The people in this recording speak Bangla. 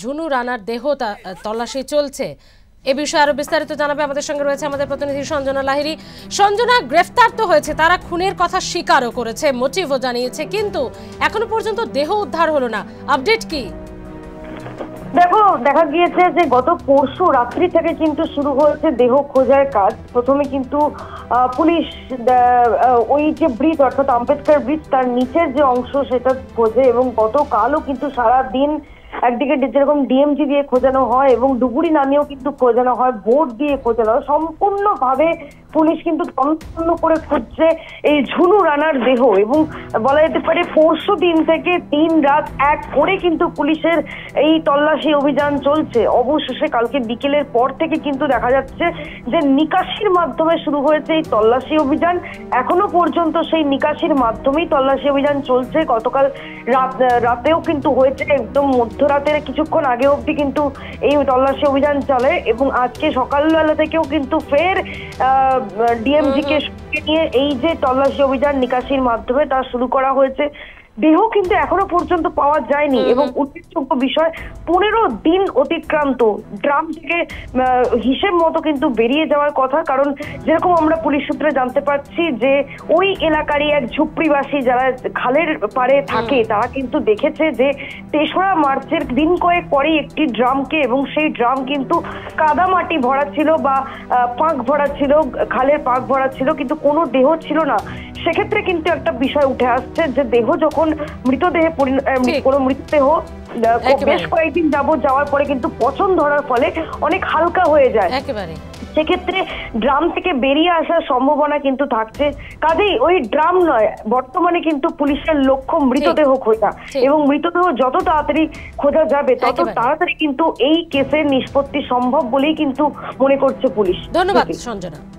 ঝুনু রানার দেহ তল্লাশি চলছে। এ বিষয়ে আরও বিস্তারিত জানাবে আমাদের সঙ্গে রয়েছে আমাদের প্রতিনিধি সঞ্জনা লাহিরি সঞ্জনা, গ্রেফতার তো হয়েছে, তারা খুনের কথা স্বীকারও করেছে মোটিভও জানিয়েছে, কিন্তু এখনও পর্যন্ত দেহ উদ্ধার হলো না। আপডেট কি? দেখো, দেখা গিয়েছে যে গত পরশু রাত্রি থেকে কিন্তু শুরু হয়েছে দেহ খোঁজার কাজ। প্রথমে কিন্তু পুলিশ ওই যে ব্রিজ, অর্থাৎ আম্বেদকর ব্রিজ, তার নিচের যে অংশ সেটা খোঁজে এবং গতকালও কিন্তু সারা দিন একদিকে যেরকম ডিএমজি দিয়ে খোঁজানো হয় এবং ডুবুরি নামেও কিন্তু খোঁজানো হয়, ভোট দিয়ে খোঁজানো হয়, সম্পূর্ণভাবে পুলিশ কিন্তু তন্ন করে খুঁজছে এই ঝুনু রানার দেহ এবং বলা যেতে পারে পরশু দিন থেকে তিন রাত এক করে কিন্তু পুলিশের এই তল্লাশি অভিযান চলছে। অবশেষে কালকে বিকেলের পর থেকে কিন্তু দেখা যাচ্ছে যে নিকাশির মাধ্যমে শুরু হয়েছে এই তল্লাশি অভিযান। এখনও পর্যন্ত সেই নিকাশির মাধ্যমেই তল্লাশি অভিযান চলছে। গতকাল রাত, রাতেও কিন্তু হয়েছে, একদম মধ্যরাতের কিছুক্ষণ আগে অবধি কিন্তু এই তল্লাশি অভিযান চলে এবং আজকে সকালবেলা থেকেও কিন্তু ফের ডিএমজি কে সঙ্গে নিয়ে এই যে তল্লাশি অভিযান নিকাশির মাধ্যমে তা শুরু করা হয়েছে। দেহ কিন্তু এখনও পর্যন্ত পাওয়া যায়নি এবং উল্লেখযোগ্য বিষয় পনেরো দিন অতিক্রান্ত। ড্রাম থেকে হিসেব মতো কিন্তু বেরিয়ে যাওয়ার কথা কারণ যেরকম আমরা পুলিশ সূত্রে জানতে পারছি যে ওই এলাকারই এক ঝুপড়িবাসী যারা খালের পারে থাকে তারা কিন্তু দেখেছে যে তেসরা মার্চের দিন কয়েক পরেই একটি ড্রামকে এবং সেই ড্রাম কিন্তু কাদা মাটি ভরা ছিল বা আহ, পাঁক ভরা ছিল খালের পাঁক ভরা ছিল কিন্তু কোনো দেহ ছিল না। সেক্ষেত্রে কিন্তু একটা বিষয় উঠে আসছে যে দেহ যখন মৃতদেহে কোনো মৃতদেহ বেশ কয়েকদিন যাবত যাওয়ার পরে কিন্তু পচন ধরার ফলে অনেক হালকা হয়ে যায়। একেবারে। সেক্ষেত্রে ড্রাম থেকে বেরিয়ে আসার সম্ভাবনা কিন্তু থাকছে। কাজেই ওই ড্রাম নয় বর্তমানে কিন্তু পুলিশের লক্ষ্য মৃতদেহ খোঁজা। এবং মৃতদেহ যত তাড়াতাড়ি খোঁজা যাবে তত তাড়াতাড়ি কিন্তু এই কেসের নিষ্পত্তি সম্ভব বলেই কিন্তু মনে করছে পুলিশ। ধন্যবাদ সঞ্জনা।